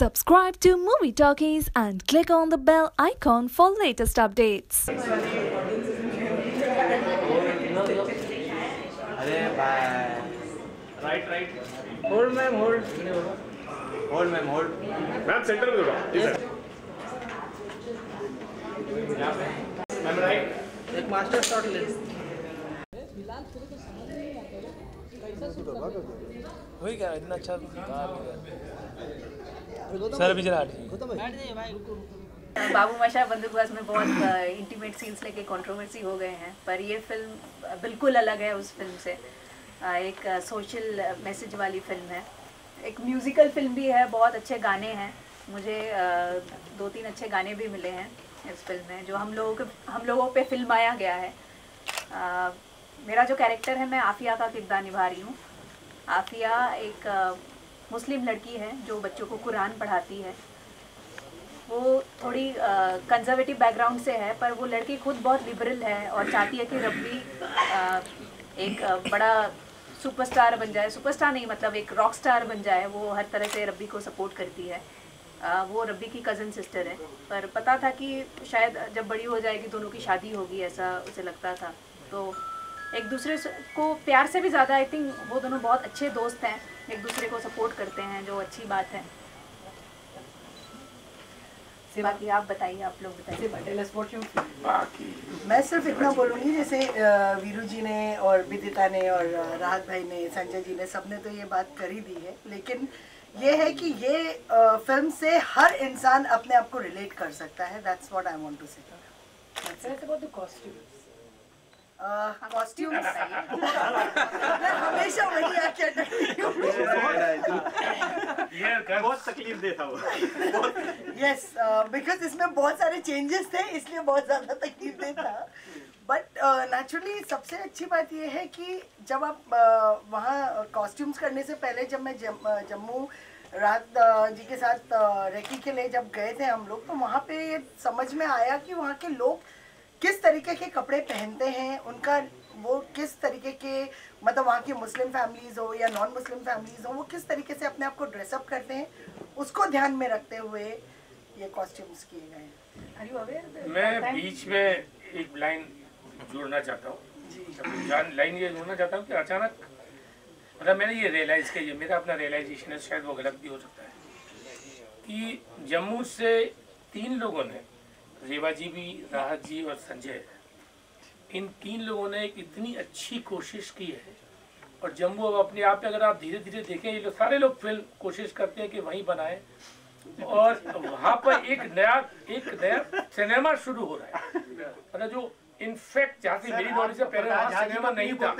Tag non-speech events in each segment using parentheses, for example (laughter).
Subscribe to Movie Talkies and click on the bell icon for latest updates. अरे bye right right hold ma'am hold hold ma'am hold ma'am centre में थोड़ा जी sir ma'am right एक master shot ले वही क्या इतना अच्छा sir अभी जरा बाबू मशा बंदूकबाज में बहुत इंटीमेट सीन्स लेके कंट्रोवर्सी हो गए हैं पर ये फ़िल्म बिल्कुल अलग है उस फ़िल्म से। एक सोशल मैसेज वाली फ़िल्म है। एक म्यूज़िकल फ़िल्म भी है बहुत अच्छे गाने हैं। मुझे दो तीन अच्छे गाने भी मिले हैं इस फ़िल्म में जो हम लोगों के हम लोगों पे फिल्माया गया है। मेरा जो कैरेक्टर है मैं आफिया का किरदार निभा रही हूँ। आफिया एक मुस्लिम लड़की है जो बच्चों को कुरान पढ़ाती है। वो थोड़ी कंजर्वेटिव बैकग्राउंड से है पर वो लड़की खुद बहुत लिबरल है और चाहती है कि रब्बी एक बड़ा सुपरस्टार बन जाए। सुपरस्टार नहीं मतलब एक रॉक स्टार बन जाए वो हर तरह से रब्बी को सपोर्ट करती है। अ, वो रब्बी की कज़न सिस्टर है। पर पता था कि शायद जब बड़ी हो जाएगी दोनों की शादी होगी ऐसा उसे लगता था। तो एक दूसरे को प्यार से भी ज़्यादा आई थिंक वो दोनों बहुत अच्छे दोस्त हैं। एक दूसरे को सपोर्ट करते हैं जो अच्छी बात है। बाकी आप बताइए आप लोग बताइए। मैं सिर्फ़ इतना बोलूँगी जैसे वीरू जी ने और विदिता ने और राहत भाई ने संजय जी ने सबने तो ये बात कर ही दी है। लेकिन ये है कि ये फ़िल्म से हर इंसान अपने आप को रिलेट कर सकता है। That's what I want to say costume मैं हमेशा वही आके ये (laughs) बहुत तकलीफ़ देता वो। (laughs) यस बिकॉज़ इसमें बहुत सारे चेंजेस थे इसलिए बहुत ज़्यादा तकलीफ़ दे था। बट नेचुरली सबसे अच्छी बात यह है कि जब आप uh, वहाँ कॉस्ट्यूम्स करने से पहले जब मैं जम, uh, जम्मू रात uh, जी के साथ uh, रेकी के लिए जब गए थे हम लोग तो वहाँ पे ये समझ में आया कि वहाँ के लोग किस तरीके के कपड़े पहनते हैं उनका वो किस तरीके के मतलब वहाँ की मुस्लिम फैमिलीज़ हो या नॉन मुस्लिम फैमिलीज़ हो वो किस तरीके से अपने आप को ड्रेसअप करते हैं उसको ध्यान में रखते हुए ये कॉस्ट्यूम्स किए गए हैं? मैं बीच में एक लाइन जोड़ना चाहता हूँ जान लाइन ये जोड़ना चाहता हूँ कि अचानक मतलब मैंने ये रियलाइज़ किया मेरा अपना रियलाइजेशन है शायद वो गलत भी हो सकता है कि जम्मू से तीन लोगों ने रेवा जी भी राहत जी और संजय। इन तीन लोगों ने एक इतनी अच्छी कोशिश की है। और जम्मू अब अपने आप में अगर आप धीरे धीरे देखें ये लोग सारे लोग फ़िल्म कोशिश करते हैं कि वहीं बनाए। और वहाँ पर एक नया एक नया सिनेमा शुरू हो रहा है। मतलब जो इनफैक्ट जहाँ से मेरी नॉलेज से पहले वहाँ सिनेमा नहीं था।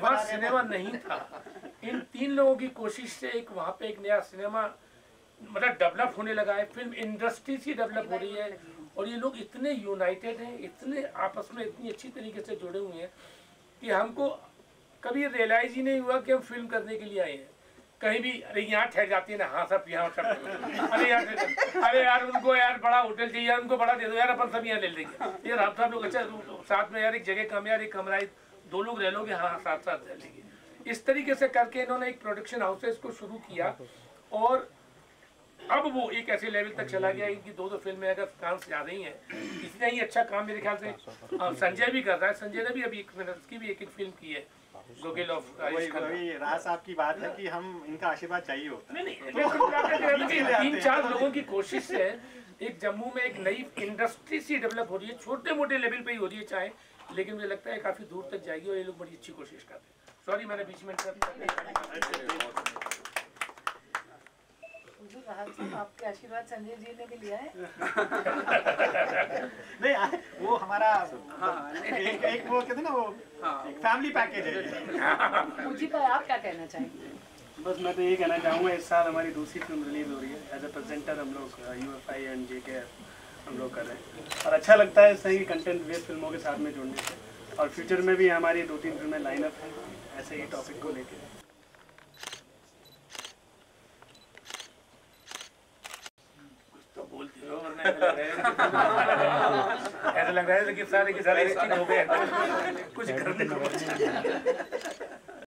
वहाँ सिनेमा नहीं था। इन तीन लोगों की कोशिश से एक वहाँ पे एक नया सिनेमा मतलब डेवलप होने लगा है। फ़िल्म इंडस्ट्री सी डेवलप हो रही है। और ये लोग इतने यूनाइटेड हैं, इतने आपस में इतनी अच्छी तरीके से जुड़े हुए हैं कि हमको कभी रियलाइज़ ही नहीं हुआ कि हम फ़िल्म करने के लिए आए हैं। कहीं भी, अरे यहाँ ठहर जाती है ना हाँ सब यहाँ सब (laughs) अरे यार अरे यार उनको यार बड़ा होटल चाहिए उनको बड़ा दे दो, यार अपन सब यहाँ ले लेंगे। यार हम सब लोग अच्छा साथ में यार एक जगह कम यार एक कमरा दो लोग रह लोगे हाँ साथ साथ रह लेंगे। इस तरीके से करके इन्होंने एक प्रोडक्शन हाउसेस को शुरू किया। और अब वो एक ऐसे लेवल तक चला गया इनकी दो दो फ़िल्में अगर काम ज़्यादा ही है इतना ही अच्छा काम मेरे ख्याल से संजय भी कर रहा है संजय ने भी अभी एक मिनट की भी एक एक फ़िल्म की है गोगिल ऑफ़ वही वही राज साहब की बात है कि हम इनका आशीर्वाद चाहिए होता नहीं नहीं मैं तो क्या कहते हैं। कि तीन चार लोगों की कोशिश से एक जम्मू में एक नई इंडस्ट्री सी डेवलप हो रही है छोटे मोटे लेवल पे ही हो रही है चाहे लेकिन मुझे लगता है काफ़ी दूर तक जाएगी और ये लोग बड़ी अच्छी कोशिश करते हैं। सॉरी मैंने बीच में interrupt राहत साहब, आपके आशीर्वाद संजय जी ने भी लिया है। (laughs) नहीं आ- वो हमारा एक, एक वो कहते ना वो एक फैमिली पैकेज है। (laughs) मुझे पर आप क्या कहना चाहेंगे? बस मैं तो ये कहना चाहूँगा इस साल हमारी दूसरी फ़िल्म रिलीज़ हो रही है। एज ए प्रेजेंटर हम लोग U F I and J K हम लोग कर रहे हैं। और अच्छा लगता है सही कंटेंट बेस्ड फ़िल्मों के साथ में जुड़ने से। और फ्यूचर में भी हमारी दो तीन फ़िल्में लाइनअप हैं ऐसे ही टॉपिक को लेकर तो बोलते हो वरना ऐसा लग रहा है कि सारे के सारे हो गए कुछ करने